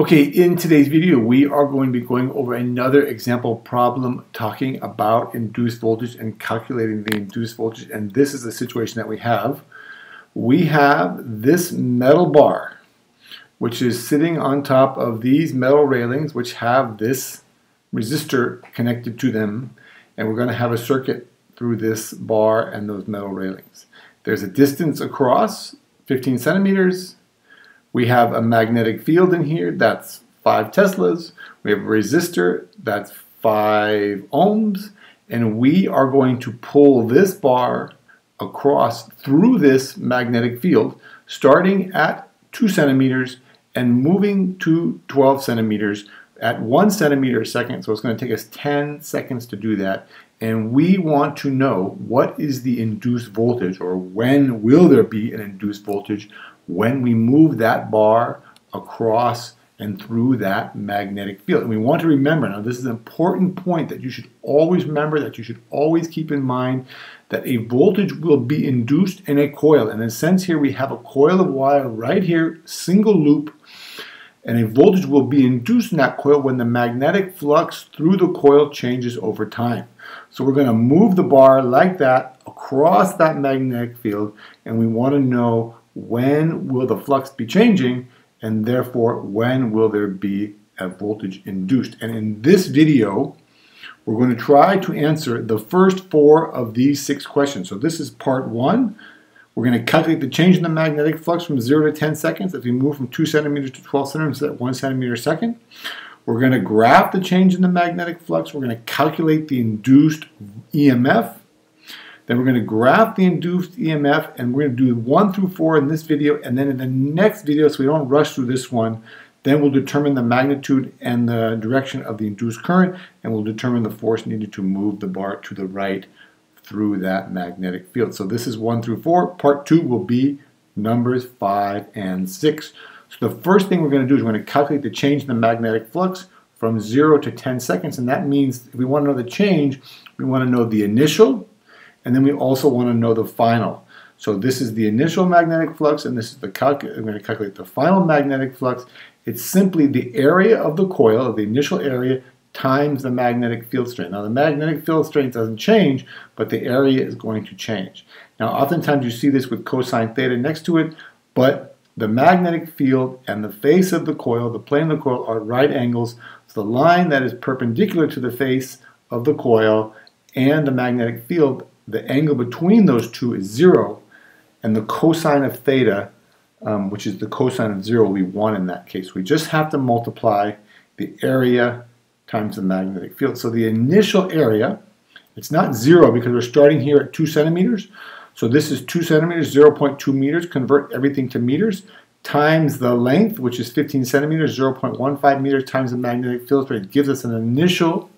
Okay, in today's video, we are going to be going over another example problem talking about induced voltage and calculating the induced voltage. And this is the situation that we have. We have this metal bar, which is sitting on top of these metal railings, which have this resistor connected to them. And we're going to have a circuit through this bar and those metal railings. There's a distance across, 15 centimeters, we have a magnetic field in here that's 5 Teslas. We have a resistor that's 5 ohms. And we are going to pull this bar across through this magnetic field, starting at 2 centimeters and moving to 12 centimeters at 1 centimeter a second. So it's going to take us 10 seconds to do that. And we want to know what is the induced voltage or when will there be an induced voltage when we move that bar across and through that magnetic field. And we want to remember, now this is an important point that you should always remember, that you should always keep in mind, that a voltage will be induced in a coil. And in a sense here, we have a coil of wire right here, single loop, and a voltage will be induced in that coil when the magnetic flux through the coil changes over time. So we're going to move the bar like that across that magnetic field, and we want to know when will the flux be changing and therefore when will there be a voltage induced. And in this video, we're going to try to answer the first four of these six questions. So this is part one. We're going to calculate the change in the magnetic flux from 0 to 10 seconds as we move from 2 centimeters to 12 centimeters at 1 centimeter a second. We're going to graph the change in the magnetic flux. We're going to calculate the induced EMF. Then we're going to graph the induced EMF and we're going to do one through four in this video and then in the next video, so we don't rush through this one, then we'll determine the magnitude and the direction of the induced current and we'll determine the force needed to move the bar to the right through that magnetic field. So this is one through four. Part two will be numbers five and six. So the first thing we're going to do is we're going to calculate the change in the magnetic flux from 0 to 10 seconds. And that means if we want to know the change, we want to know the initial, and then we also want to know the final. So this is the initial magnetic flux, and this is the calc I'm going to calculate the final magnetic flux. It's simply the area of the coil, the initial area, times the magnetic field strength. Now the magnetic field strength doesn't change, but the area is going to change. Now oftentimes you see this with cosine theta next to it, but the magnetic field and the face of the coil, the plane of the coil, are right angles. So the line that is perpendicular to the face of the coil and the magnetic field the angle between those two is zero, and the cosine of theta, um, which is the cosine of zero, will be one in that case. We just have to multiply the area times the magnetic field. So the initial area, it's not zero because we're starting here at two centimeters. So this is two centimeters, 0.2 meters, convert everything to meters, times the length, which is 15 centimeters, 0.15 meters, times the magnetic field strength gives us an initial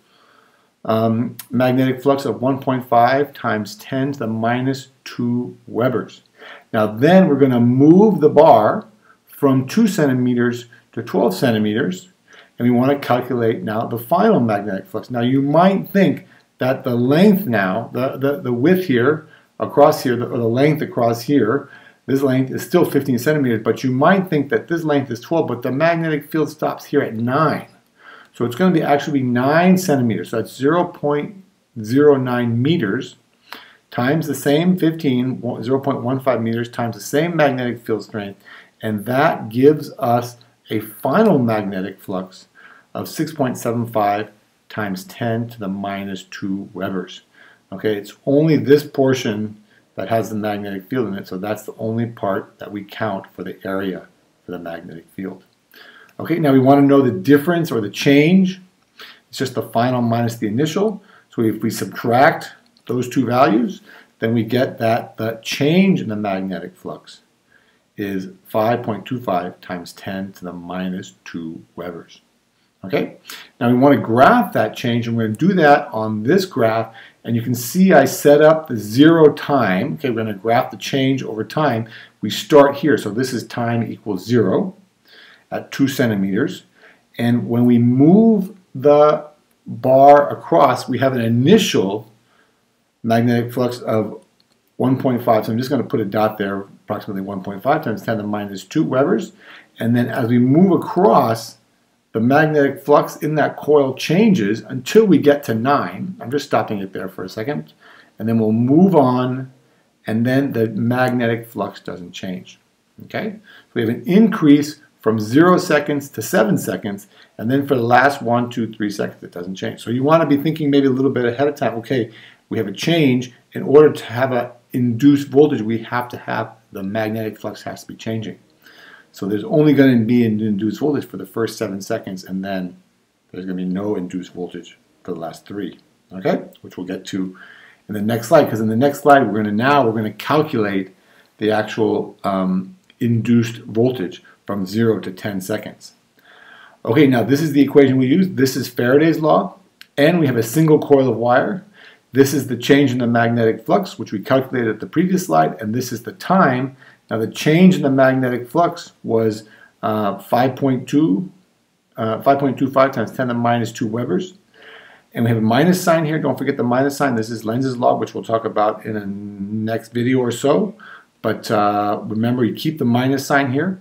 um, magnetic flux of 1.5 times 10 to the minus 2 Webers. Now then we're going to move the bar from 2 centimeters to 12 centimeters and we want to calculate now the final magnetic flux. Now you might think that the length now, the, the, the width here across here, the, or the length across here, this length is still 15 centimeters, but you might think that this length is 12, but the magnetic field stops here at 9. So it's going to be actually 9 centimeters. So that's 0.09 meters times the same 15, 0.15 meters times the same magnetic field strength. And that gives us a final magnetic flux of 6.75 times 10 to the minus 2 Webers. Okay, it's only this portion that has the magnetic field in it, so that's the only part that we count for the area for the magnetic field. Okay, now we want to know the difference or the change. It's just the final minus the initial. So if we subtract those two values, then we get that the change in the magnetic flux is 5.25 times 10 to the minus 2 Webers. Okay, now we want to graph that change, and we're going to do that on this graph. And you can see I set up the zero time. Okay, we're going to graph the change over time. We start here, so this is time equals zero at two centimeters. And when we move the bar across, we have an initial magnetic flux of 1.5. So I'm just going to put a dot there, approximately 1.5 times 10 to the minus 2 Webers. And then as we move across, the magnetic flux in that coil changes until we get to 9. I'm just stopping it there for a second. And then we'll move on, and then the magnetic flux doesn't change. Okay? So we have an increase from 0 seconds to 7 seconds, and then for the last one, two, three seconds, it doesn't change. So you want to be thinking maybe a little bit ahead of time. Okay, we have a change. In order to have an induced voltage, we have to have the magnetic flux has to be changing. So there's only going to be an induced voltage for the first seven seconds, and then there's going to be no induced voltage for the last three, okay? Which we'll get to in the next slide, because in the next slide, we're going to now, we're going to calculate the actual um, induced voltage from zero to 10 seconds. Okay, now this is the equation we use. This is Faraday's law, and we have a single coil of wire. This is the change in the magnetic flux, which we calculated at the previous slide, and this is the time now the change in the magnetic flux was uh, 5.2, uh, 5.25 times 10 to the minus 2 Webers. And we have a minus sign here. Don't forget the minus sign. This is Lenz's law, which we'll talk about in a next video or so. But uh, remember, you keep the minus sign here.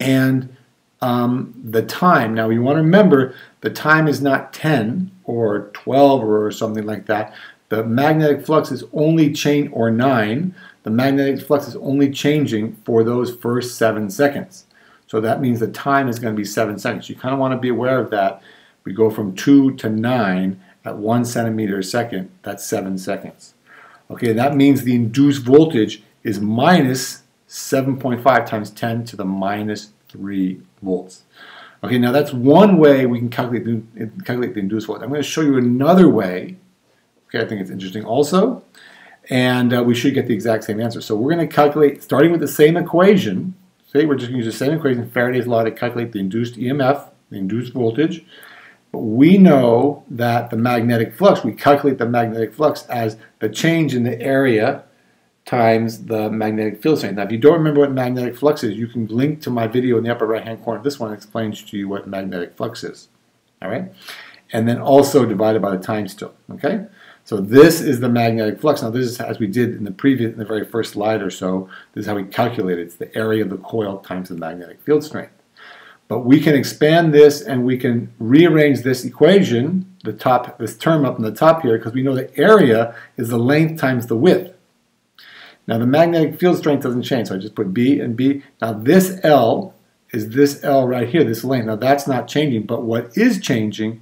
And um, the time. Now, you want to remember the time is not 10 or 12 or something like that. The magnetic flux is only chain or 9 the magnetic flux is only changing for those first seven seconds. So that means the time is going to be seven seconds. You kind of want to be aware of that. We go from two to nine at one centimeter a second. That's seven seconds. Okay, that means the induced voltage is minus 7.5 times 10 to the minus 3 volts. Okay, now that's one way we can calculate the, calculate the induced voltage. I'm going to show you another way. Okay, I think it's interesting also and uh, we should get the exact same answer. So we're going to calculate, starting with the same equation, say we're just going to use the same equation, Faraday's law, to calculate the induced EMF, the induced voltage. But we know that the magnetic flux, we calculate the magnetic flux as the change in the area times the magnetic field strength. Now, if you don't remember what magnetic flux is, you can link to my video in the upper right-hand corner. This one explains to you what magnetic flux is. All right? And then also divided by the time still. Okay? So this is the magnetic flux. Now this is as we did in the previous, in the very first slide or so, this is how we calculate it. It's the area of the coil times the magnetic field strength. But we can expand this and we can rearrange this equation, the top, this term up in the top here, because we know the area is the length times the width. Now the magnetic field strength doesn't change, so I just put B and B. Now this L is this L right here, this length. Now that's not changing, but what is changing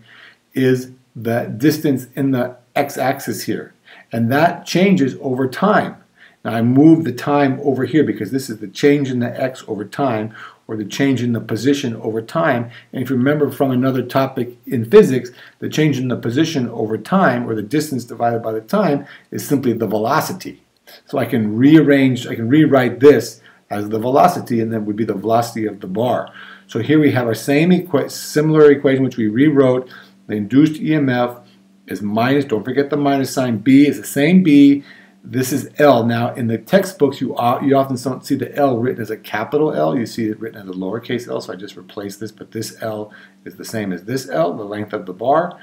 is the distance in the x-axis here. And that changes over time. Now I move the time over here because this is the change in the x over time or the change in the position over time. And if you remember from another topic in physics, the change in the position over time or the distance divided by the time is simply the velocity. So I can rearrange, I can rewrite this as the velocity and then would be the velocity of the bar. So here we have our same equa similar equation which we rewrote, the induced EMF is minus, don't forget the minus sign. B is the same B. This is L. Now, in the textbooks, you, you often don't see the L written as a capital L. You see it written as a lowercase l, so I just replaced this, but this L is the same as this L, the length of the bar,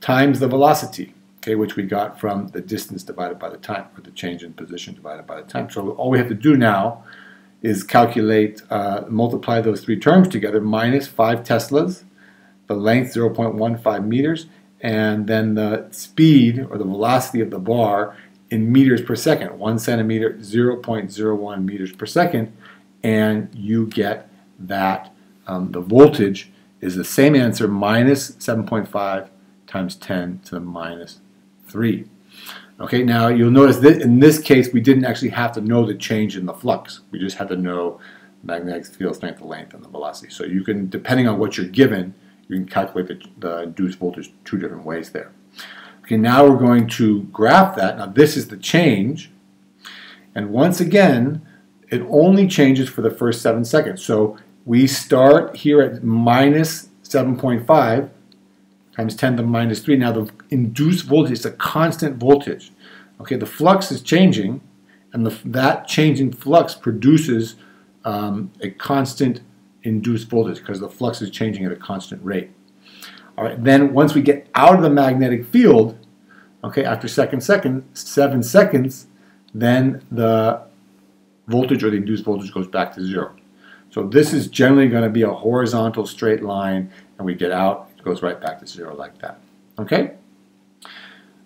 times the velocity, okay, which we got from the distance divided by the time, or the change in position divided by the time. So all we have to do now is calculate, uh, multiply those three terms together, minus 5 teslas, the length 0.15 meters, and then the speed or the velocity of the bar in meters per second, one centimeter, 0.01 meters per second, and you get that um, the voltage is the same answer, minus 7.5 times 10 to the minus 3. Okay, now you'll notice that in this case we didn't actually have to know the change in the flux. We just had to know magnetic field strength, the length, and the velocity. So you can, depending on what you're given, you can calculate the, the induced voltage two different ways there. Okay, now we're going to graph that. Now this is the change. And once again, it only changes for the first seven seconds. So we start here at minus 7.5 times 10 to the minus 3. Now the induced voltage is a constant voltage. Okay, the flux is changing, and the, that changing flux produces um, a constant induced voltage because the flux is changing at a constant rate. All right, then once we get out of the magnetic field, okay, after second second, seven seconds, then the voltage or the induced voltage goes back to zero. So this is generally going to be a horizontal straight line, and we get out, goes right back to zero like that. Okay?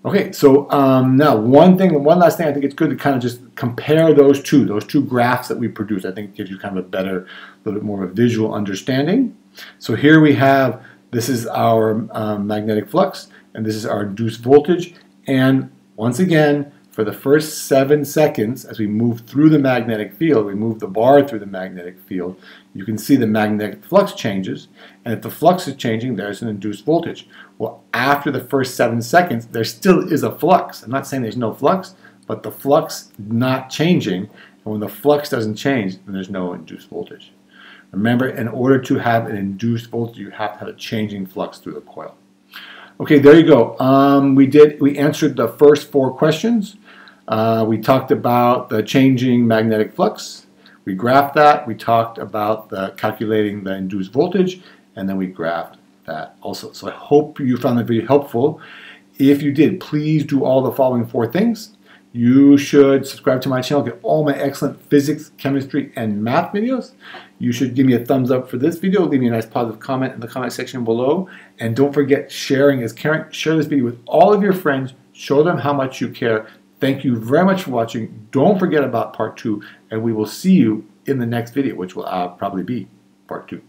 Okay, so um, now one thing, one last thing, I think it's good to kind of just compare those two, those two graphs that we produce. I think gives you kind of a better, a little bit more of a visual understanding. So here we have, this is our um, magnetic flux, and this is our induced voltage. And once again, for the first seven seconds, as we move through the magnetic field, we move the bar through the magnetic field, you can see the magnetic flux changes. And if the flux is changing, there's an induced voltage. Well, after the first seven seconds, there still is a flux. I'm not saying there's no flux, but the flux not changing. And when the flux doesn't change, then there's no induced voltage. Remember, in order to have an induced voltage, you have to have a changing flux through the coil. Okay, there you go. Um, we did. We answered the first four questions. Uh, we talked about the changing magnetic flux. We graphed that. We talked about the calculating the induced voltage, and then we graphed that also. So I hope you found that video helpful. If you did, please do all the following four things. You should subscribe to my channel, get all my excellent physics, chemistry, and math videos. You should give me a thumbs up for this video. Leave me a nice positive comment in the comment section below. And don't forget, sharing is caring. Share this video with all of your friends. Show them how much you care. Thank you very much for watching. Don't forget about part two, and we will see you in the next video, which will uh, probably be part two.